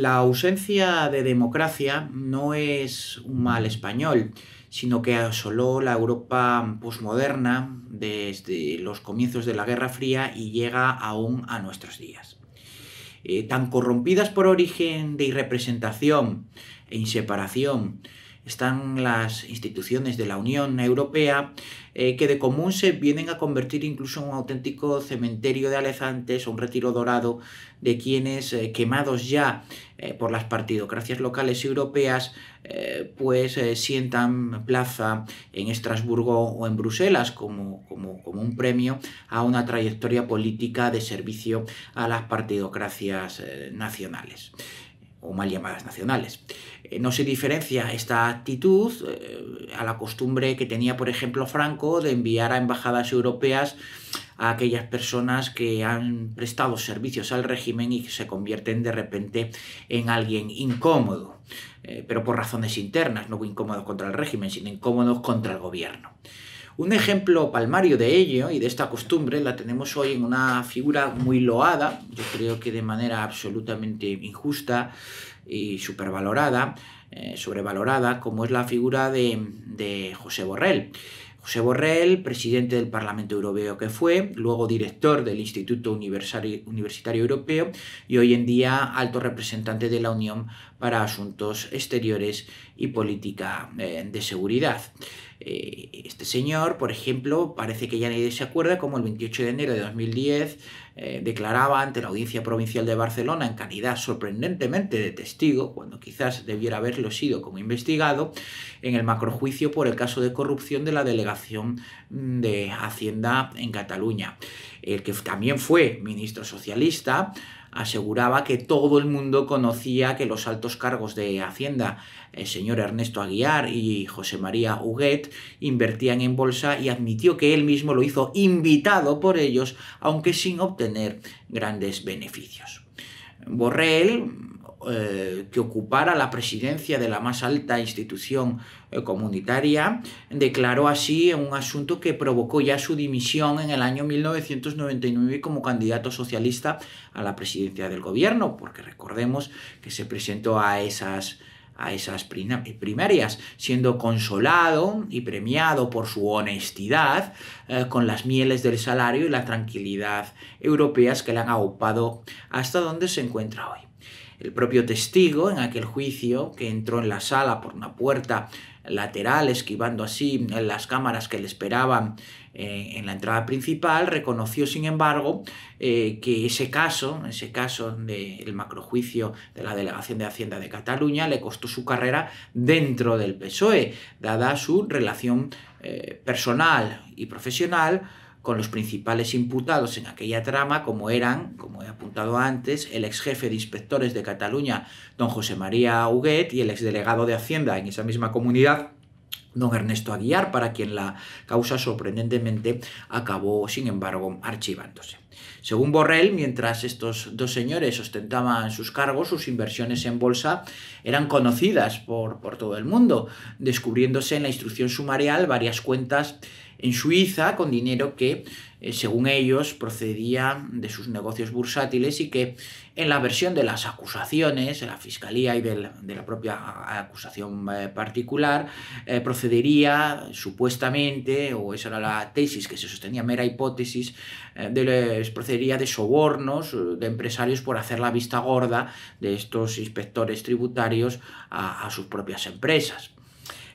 La ausencia de democracia no es un mal español, sino que asoló la Europa posmoderna desde los comienzos de la Guerra Fría y llega aún a nuestros días. Eh, tan corrompidas por origen de irrepresentación e inseparación están las instituciones de la Unión Europea eh, que de común se vienen a convertir incluso en un auténtico cementerio de alezantes o un retiro dorado de quienes, eh, quemados ya por las partidocracias locales europeas, pues sientan plaza en Estrasburgo o en Bruselas como, como, como un premio a una trayectoria política de servicio a las partidocracias nacionales o mal llamadas nacionales. Eh, no se diferencia esta actitud eh, a la costumbre que tenía, por ejemplo, Franco de enviar a embajadas europeas a aquellas personas que han prestado servicios al régimen y que se convierten de repente en alguien incómodo, eh, pero por razones internas, no incómodos contra el régimen, sino incómodos contra el gobierno. Un ejemplo palmario de ello y de esta costumbre la tenemos hoy en una figura muy loada, yo creo que de manera absolutamente injusta y supervalorada, eh, sobrevalorada, como es la figura de, de José Borrell. José Borrell, presidente del Parlamento Europeo que fue, luego director del Instituto Universitario Europeo y hoy en día alto representante de la Unión para Asuntos Exteriores y Política eh, de Seguridad. Eh, este señor, por ejemplo, parece que ya nadie se acuerda como el 28 de enero de 2010 eh, declaraba ante la Audiencia Provincial de Barcelona en calidad sorprendentemente de testigo, cuando quizás debiera haberlo sido como investigado, en el macrojuicio por el caso de corrupción de la Delegación de Hacienda en Cataluña. El que también fue ministro socialista, aseguraba que todo el mundo conocía que los altos cargos de Hacienda, el señor Ernesto Aguiar y José María Huguet, invertían en bolsa y admitió que él mismo lo hizo invitado por ellos, aunque sin obtener grandes beneficios. Borrell eh, que ocupara la presidencia de la más alta institución eh, comunitaria, declaró así un asunto que provocó ya su dimisión en el año 1999 como candidato socialista a la presidencia del gobierno, porque recordemos que se presentó a esas a esas primarias, siendo consolado y premiado por su honestidad eh, con las mieles del salario y la tranquilidad europeas que le han aupado hasta donde se encuentra hoy. El propio testigo en aquel juicio, que entró en la sala por una puerta lateral, esquivando así las cámaras que le esperaban eh, en la entrada principal, reconoció, sin embargo, eh, que ese caso, ese caso del macrojuicio de la Delegación de Hacienda de Cataluña, le costó su carrera dentro del PSOE, dada su relación eh, personal y profesional con los principales imputados en aquella trama, como eran, como he apuntado antes, el ex jefe de inspectores de Cataluña, don José María Huguet, y el ex delegado de Hacienda en esa misma comunidad, don Ernesto Aguiar, para quien la causa sorprendentemente acabó, sin embargo, archivándose. Según Borrell, mientras estos dos señores ostentaban sus cargos, sus inversiones en bolsa eran conocidas por, por todo el mundo, descubriéndose en la instrucción sumarial varias cuentas en Suiza con dinero que, eh, según ellos, procedía de sus negocios bursátiles y que en la versión de las acusaciones, de la fiscalía y de la, propia acusación eh, particular, eh, procedería supuestamente, o esa era la tesis que se sostenía, mera hipótesis, de, procedería de sobornos de empresarios por hacer la vista gorda de estos inspectores tributarios a, a sus propias empresas.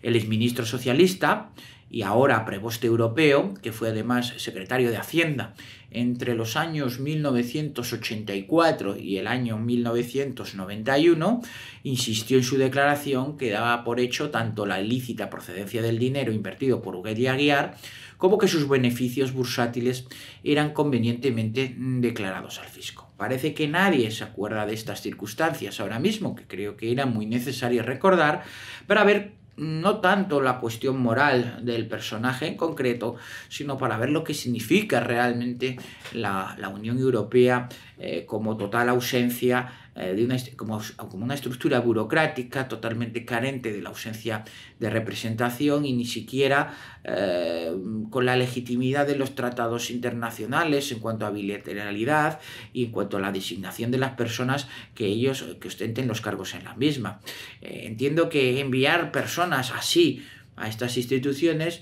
El exministro socialista, y ahora preboste europeo, que fue además secretario de Hacienda entre los años 1984 y el año 1991, insistió en su declaración que daba por hecho tanto la ilícita procedencia del dinero invertido por Huguet y Aguiar, como que sus beneficios bursátiles eran convenientemente declarados al fisco. Parece que nadie se acuerda de estas circunstancias ahora mismo, que creo que era muy necesario recordar, para ver no tanto la cuestión moral del personaje en concreto, sino para ver lo que significa realmente la, Unión Europea eh, como total ausencia eh, de una, como, como, una estructura burocrática totalmente carente de la ausencia de representación y ni siquiera eh, con la legitimidad de los tratados internacionales en cuanto a bilateralidad y en cuanto a la designación de las personas que ellos que ostenten los cargos en la misma. Eh, entiendo que enviar personas así a estas instituciones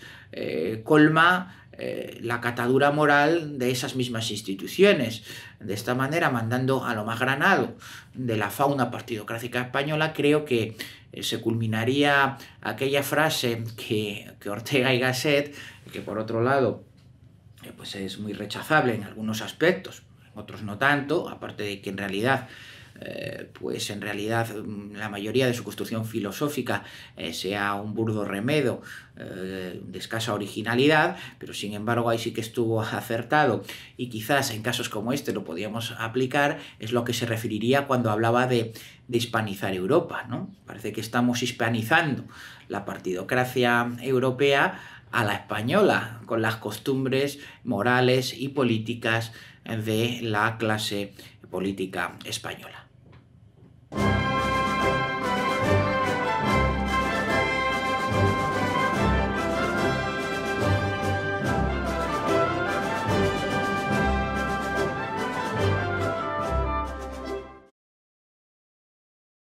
colma eh, la catadura moral de esas mismas instituciones. De esta manera, mandando a lo más granado de la fauna partidocrática española, creo que eh, se culminaría aquella frase que, Ortega y Gasset, que por otro lado eh, pues es muy rechazable en algunos aspectos, en otros no tanto, aparte de que en realidad eh, pues en realidad mm, la mayoría de su construcción filosófica eh, sea un burdo remedo eh, de escasa originalidad, pero sin embargo ahí sí que estuvo acertado y quizás en casos como este lo podíamos aplicar, es lo que se referiría cuando hablaba de, de hispanizar Europa. ¿no? Parece que estamos hispanizando la partidocracia europea a la española, con las costumbres morales y políticas de la clase política española.